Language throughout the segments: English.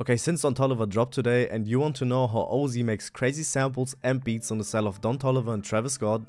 Okay, since Don Toliver dropped today and you want to know how OZ makes crazy samples and beats on the style of Don Toliver and Travis Scott,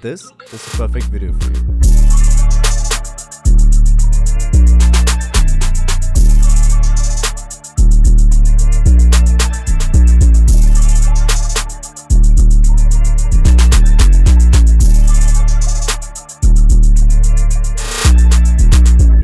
this is the perfect video for you.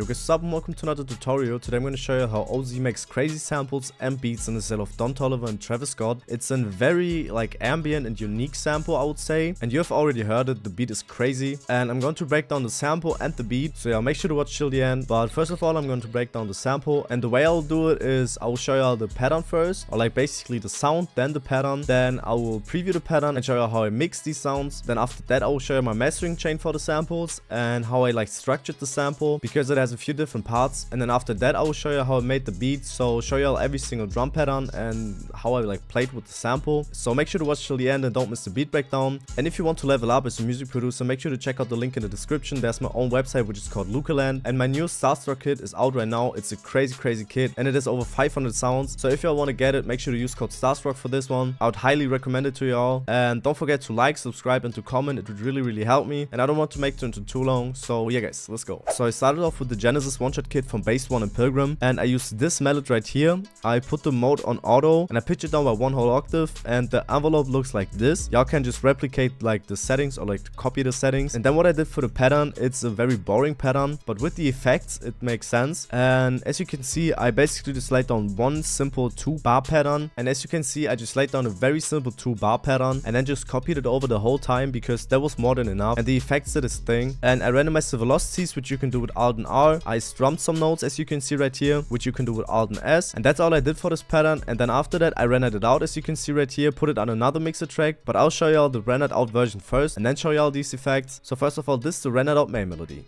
Guys, up and welcome to another tutorial. Today I'm going to show you how OZ makes crazy samples and beats in the style of Don Toliver and Travis Scott. It's a very like ambient and unique sample I would say. And you have already heard it, the beat is crazy. And I'm going to break down the sample and the beat. So yeah make sure to watch till the end. But first of all I'm going to break down the sample. And the way I'll do it is I will show you the pattern first or like basically the sound then the pattern. Then I will preview the pattern and show you how I mix these sounds. Then after that I will show you my mastering chain for the samples and how I like structured the sample. Because it has a few different parts and then after that I will show you how I made the beat so show you all every single drum pattern and how I like played with the sample. So make sure to watch till the end and don't miss the beat breakdown. And if you want to level up as a music producer make sure to check out the link in the description. There's my own website which is called Lukaland and my new Starstruck kit is out right now. It's a crazy crazy kit and it has over 500 sounds. So if y'all want to get it make sure to use code Starstruck for this one. I would highly recommend it to y'all. And don't forget to like subscribe and to comment. It would really really help me. And I don't want to make it into too long. So yeah guys let's go. So I started off with the Genesis one shot kit from Base One and Pilgrim and I used this mallet right here. I put the mode on auto and I pitch it down by one whole octave and the envelope looks like this. Y'all can just replicate like the settings or like copy the settings. And then what I did for the pattern it's a very boring pattern but with the effects it makes sense. And as you can see I basically just laid down one simple two bar pattern. And as you can see I just laid down a very simple two bar pattern and then just copied it over the whole time because that was more than enough and the effects did its thing. And I randomized the velocities which you can do with Alt and R I strummed some notes as you can see right here which you can do with Alt and S. And that's all I did for this pattern. And then after that I rendered it out as you can see right here put it on another mixer track. But I'll show y'all the rendered out version first and then show y'all these effects. So first of all this is the rendered out main melody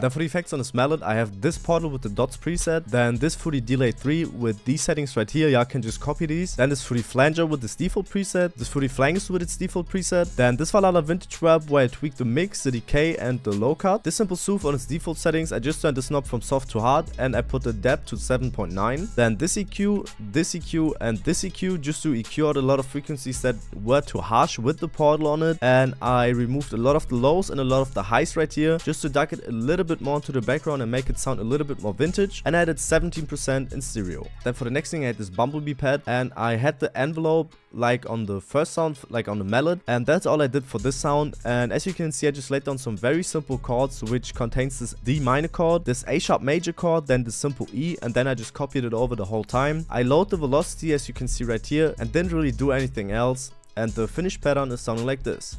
Then for the effects on this mallet, I have this portal with the dots preset, then this for the delay 3 with these settings right here, y'all can just copy these. Then this for the flanger with this default preset, this for the with its default preset, then this Valhalla vintage verb where I tweaked the mix, the decay and the low cut. This simple soothe on its default settings, I just turned this knob from soft to hard and I put the depth to 7.9. Then this EQ, this EQ and this EQ just to EQ out a lot of frequencies that were too harsh with the portal on it and I removed a lot of the lows and a lot of the highs right here just to duck it a little bit more into the background and make it sound a little bit more vintage and added 17% in stereo. Then for the next thing I had this bumblebee pad and I had the envelope like on the first sound like on the mallet and that's all I did for this sound and as you can see I just laid down some very simple chords which contains this D minor chord, this A sharp major chord, then the simple E and then I just copied it over the whole time. I load the velocity as you can see right here and didn't really do anything else and the finished pattern is sounding like this.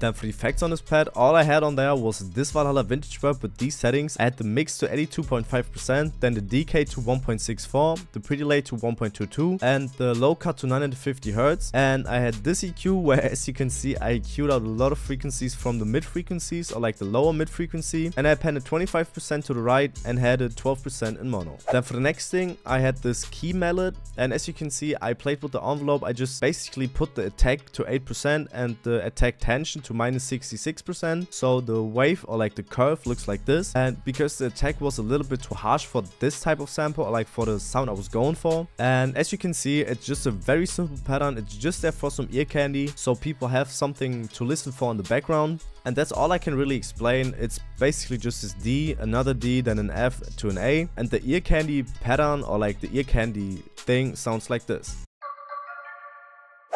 Then for the effects on this pad, all I had on there was this Valhalla vintage verb with these settings. I had the mix to 82.5%, then the decay to 1.64, the pre-delay to 1.22, and the low cut to 950 Hz. And I had this EQ where, as you can see, I EQ'd out a lot of frequencies from the mid frequencies or like the lower mid frequency. And I appended 25% to the right and had it 12% in mono. Then for the next thing, I had this key mallet. And as you can see, I played with the envelope. I just basically put the attack to 8% and the attack tension to minus 66%. So the wave or like the curve looks like this. And because the attack was a little bit too harsh for this type of sample or like for the sound I was going for. And as you can see, it's just a very simple pattern. It's just there for some ear candy. So people have something to listen for in the background. And that's all I can really explain. It's basically just this D, another D, then an F to an A. And the ear candy pattern or like the ear candy thing sounds like this.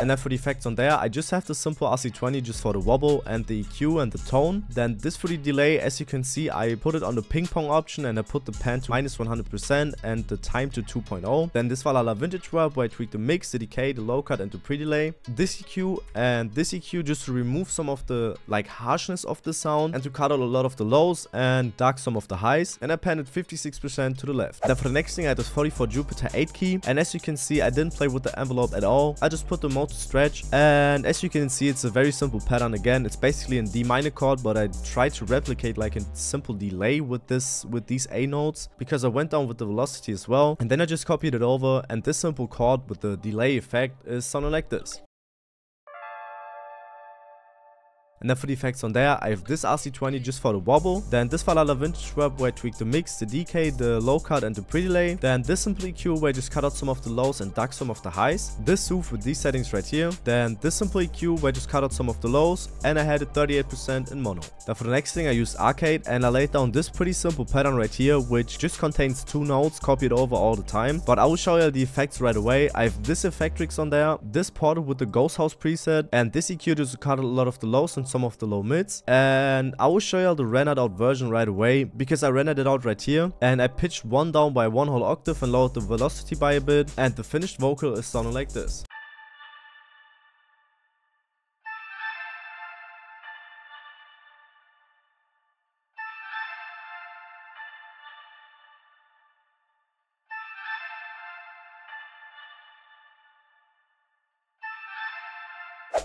And then for the effects on there, I just have the simple RC20 just for the wobble and the EQ and the tone. Then this for the delay, as you can see, I put it on the ping pong option and I put the pan to minus 100% and the time to 2.0. Then this Valhalla vintage verb where I tweak the mix, the decay, the low cut and the pre-delay. This EQ and this EQ just to remove some of the like harshness of the sound and to cut out a lot of the lows and dark some of the highs. And I panned it 56% to the left. Then for the next thing, I had this 44 Jupiter 8 key. And as you can see, I didn't play with the envelope at all. I just put the mode multi stretch. And as you can see, it's a very simple pattern again. It's basically in D minor chord, but I tried to replicate like a simple delay with this with these A notes because I went down with the velocity as well. And then I just copied it over and this simple chord with the delay effect is sounding like this. And then for the effects on there, I have this RC20 just for the wobble. Then this Valhalla Vintage Verb where I tweak the mix, the decay, the low cut and the pre-delay. Then this Simple EQ where I just cut out some of the lows and duck some of the highs. This Soothe with these settings right here. Then this Simple EQ where I just cut out some of the lows and I had it 38% in mono. Then for the next thing I used Arcade and I laid down this pretty simple pattern right here which just contains two notes copied over all the time. But I will show you the effects right away. I have this Effectrix on there, this Portal with the Ghost House preset and this EQ just cut a lot of the lows and some of the low mids. And I will show y'all the rendered out version right away because I rendered it out right here. And I pitched one down by one whole octave and lowered the velocity by a bit. And the finished vocal is sounding like this.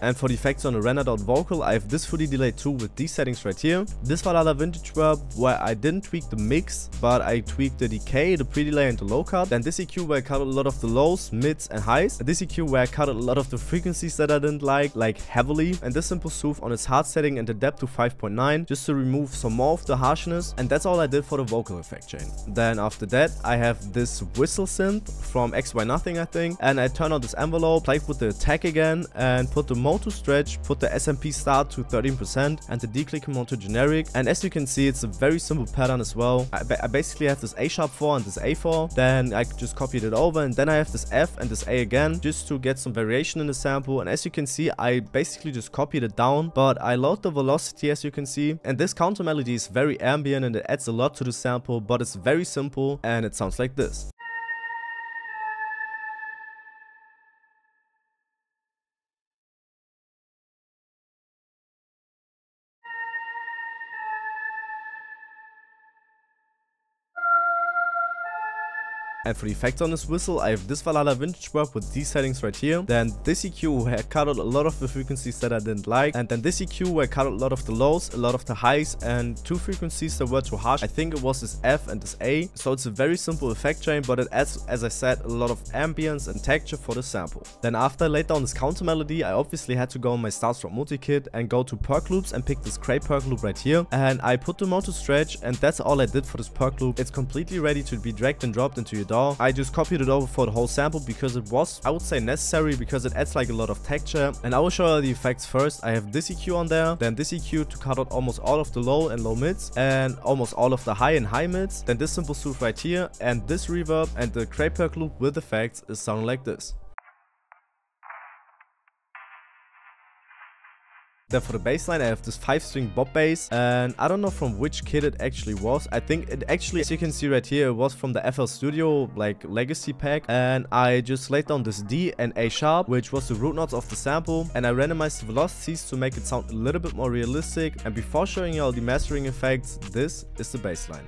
And for the effects on the rendered out vocal, I have this Fruity Delay 2 with these settings right here. This Valhalla Vintage Verb where I didn't tweak the mix, but I tweaked the decay, the pre-delay and the low cut. Then this EQ where I cut a lot of the lows, mids and highs. And this EQ where I cut a lot of the frequencies that I didn't like, like heavily. And this simple soothe on its hard setting and the depth to 5.9 just to remove some more of the harshness. And that's all I did for the vocal effect chain. Then after that, I have this whistle synth from XY Nothing I think. And I turn on this envelope, played with the attack again and put the mode to stretch, put the SMP start to 13% and the declick mode to generic. And as you can see, it's a very simple pattern as well. I, ba I basically have this A sharp 4 and this A4. Then I just copied it over and then I have this F and this A again just to get some variation in the sample. And as you can see, I basically just copied it down, but I load the velocity as you can see. And this counter melody is very ambient and it adds a lot to the sample, but it's very simple and it sounds like this. And for the effects on this whistle, I have this Valhalla Vintage Verb with these settings right here. Then this EQ where I cut out a lot of the frequencies that I didn't like. And then this EQ where I cut out a lot of the lows, a lot of the highs, and two frequencies that were too harsh. I think it was this F and this A. So it's a very simple effect chain, but it adds, as I said, a lot of ambience and texture for the sample. Then after I laid down this counter melody, I obviously had to go on my Starstruck multi-kit and go to perc loops and pick this Cray perc loop right here. And I put them on to stretch and that's all I did for this perc loop. It's completely ready to be dragged and dropped into your I just copied it over for the whole sample because it was, I would say necessary because it adds like a lot of texture. And I will show you the effects first. I have this EQ on there, then this EQ to cut out almost all of the low and low mids and almost all of the high and high mids. Then this simple soothe right here and this reverb and the Cray perc loop with effects is sounding like this. Then for the bass line, I have this 5-string bob bass, and I don't know from which kit it actually was. I think it actually, as you can see right here, it was from the FL Studio, like, legacy pack, and I just laid down this D and A sharp, which was the root notes of the sample, and I randomized the velocities to make it sound a little bit more realistic, and before showing you all the mastering effects, this is the bass line.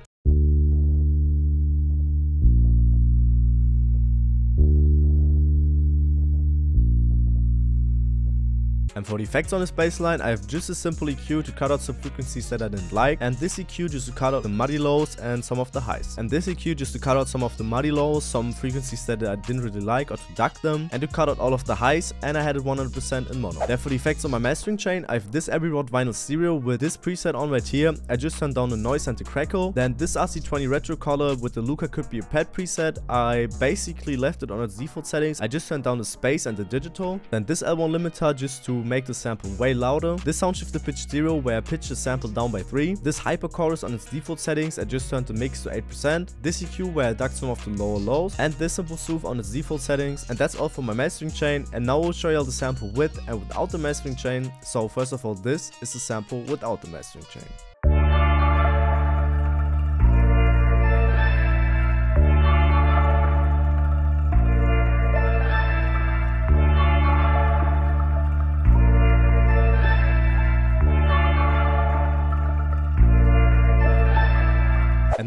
And for the effects on this bass line, I have just a simple EQ to cut out some frequencies that I didn't like, and this EQ just to cut out the muddy lows and some of the highs. And this EQ just to cut out some of the muddy lows, some frequencies that I didn't really like or to duck them, and to cut out all of the highs, and I had it 100% in mono. Then for the effects on my mastering chain, I have this Abbey Road vinyl stereo with this preset on right here. I just turned down the noise and the crackle. Then this RC20 retro color with the Luca could be a pet preset. I basically left it on its default settings. I just turned down the space and the digital. Then this L1 limiter just to make the sample way louder. This sound shift to pitch 0 where I pitch the sample down by 3. This hyper chorus on its default settings I just turned the mix to 8%. This EQ where I ducked some of the lower lows. And this simple soothe on its default settings. And that's all for my mastering chain. And now I'll show you all the sample with and without the mastering chain. So first of all this is the sample without the mastering chain.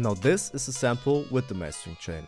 And now this is a sample with the mastering chain.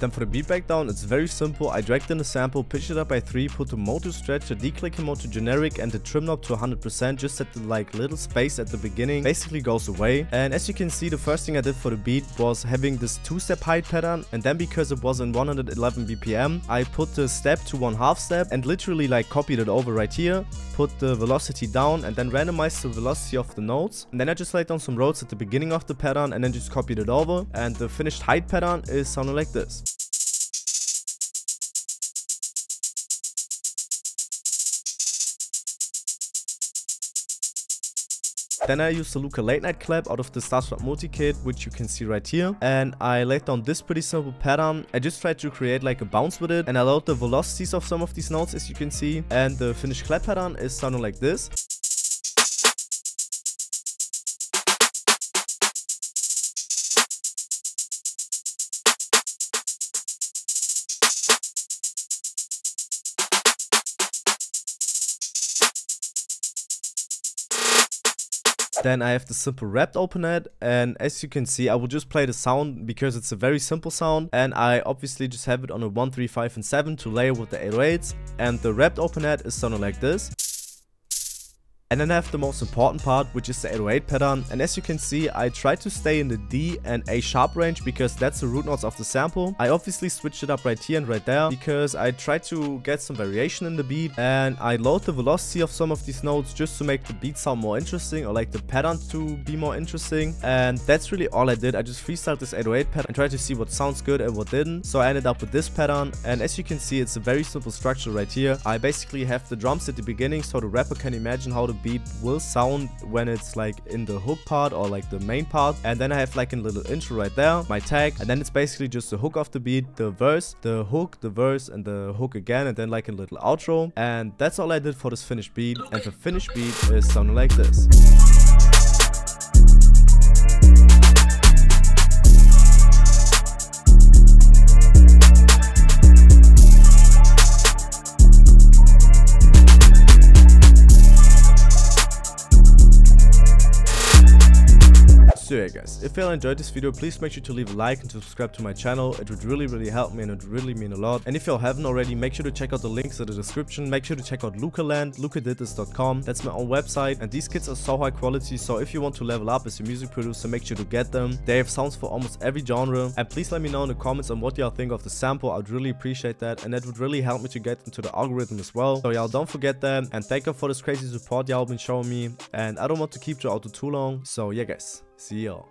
Then for the beat breakdown, it's very simple. I dragged in the sample, pitched it up by 3, put the mode to stretch, the declicking mode to generic, and the trim knob to 100% just at the like little space at the beginning basically goes away. And as you can see, the first thing I did for the beat was having this two-step height pattern. And then because it was in 111 BPM, I put the step to one half step and literally like copied it over right here, put the velocity down and then randomized the velocity of the notes. And then I just laid down some roads at the beginning of the pattern and then just copied it over. And the finished height pattern is sounding like this. Then I used the Luka Late Night clap out of the Starstruck multi-kit, which you can see right here. And I laid down this pretty simple pattern. I just tried to create like a bounce with it and I load the velocities of some of these notes as you can see. And the finished clap pattern is sounding like this. Then I have the simple wrapped open openet and as you can see I will just play the sound because it's a very simple sound and I obviously just have it on a 1, 3, 5 and 7 to layer with the 808s and the wrapped openet is sounding like this. And then I have the most important part, which is the 808 pattern. And as you can see, I tried to stay in the D and A sharp range because that's the root notes of the sample. I obviously switched it up right here and right there because I tried to get some variation in the beat. And I load the velocity of some of these notes just to make the beat sound more interesting or like the pattern to be more interesting. And that's really all I did. I just freestyled this 808 pattern and tried to see what sounds good and what didn't. So I ended up with this pattern. And as you can see, it's a very simple structure right here. I basically have the drums at the beginning so the rapper can imagine how the beat will sound when it's like in the hook part or like the main part. And then I have like a little intro right there my tag. And then it's basically just the hook of the beat the verse the hook the verse and the hook again and then like a little outro. And that's all I did for this finished beat. And the finished beat is sounding like this So yeah guys, if you all enjoyed this video, please make sure to leave a like and subscribe to my channel. It would really really help me and it would really mean a lot. And if you all haven't already, make sure to check out the links in the description. Make sure to check out Lukaland, lukadidthis.com. That's my own website and these kits are so high quality so if you want to level up as a music producer, make sure to get them. They have sounds for almost every genre and please let me know in the comments on what y'all think of the sample. I'd really appreciate that and that would really help me to get into the algorithm as well. So y'all don't forget that and thank you for this crazy support y'all been showing me and I don't want to keep you out too long. So yeah guys. See y'all.